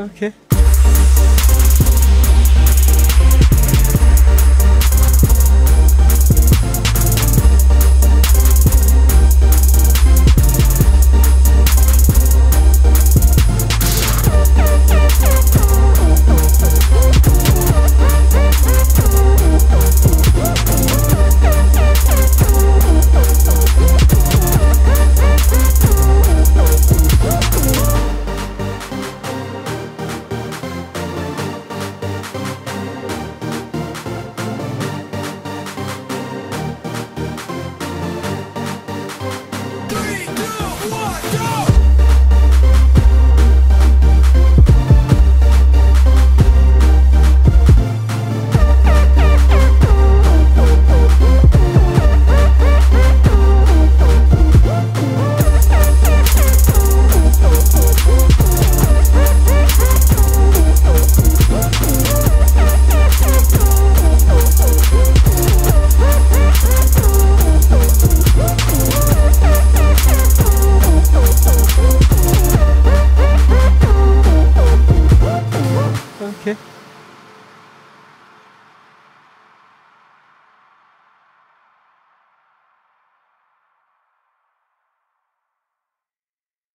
Okay.